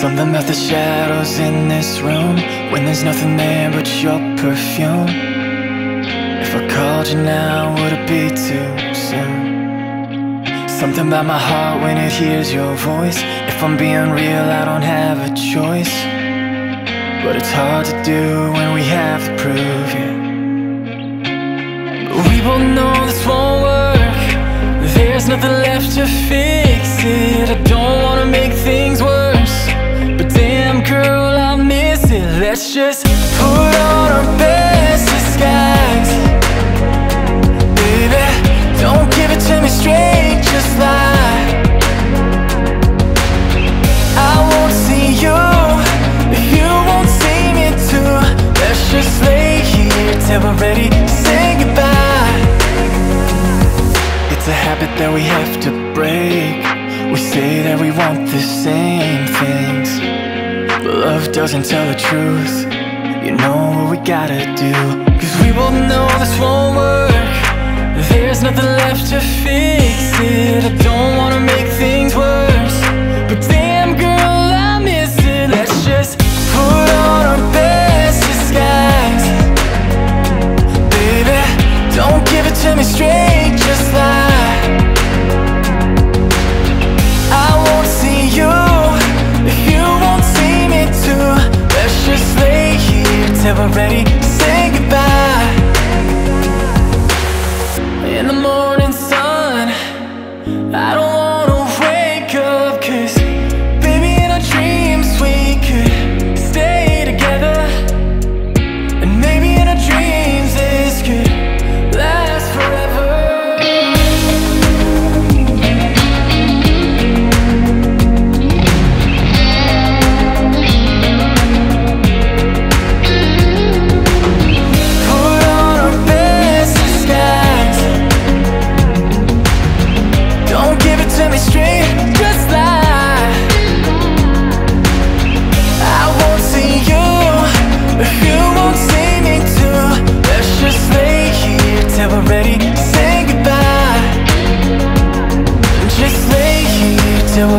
Something about the shadows in this room. When there's nothing there but your perfume. If I called you now, would it be too soon? Something about my heart when it hears your voice. If I'm being real, I don't have a choice. But it's hard to do when we have to prove it. We both know this won't work. There's nothing left to fix it. I don't wanna make things Let's just put on our best disguise. Baby, don't give it to me straight, just lie. I won't see you you won't see me too. Let's just lay here till we're ready to say goodbye. It's a habit that we have to break. We say that we want the same love doesn't tell the truth. You know what we gotta do. Cause we both know this won't work. There's nothing left to fix it. I don't wanna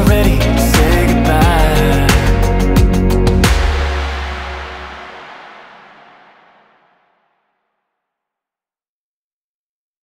say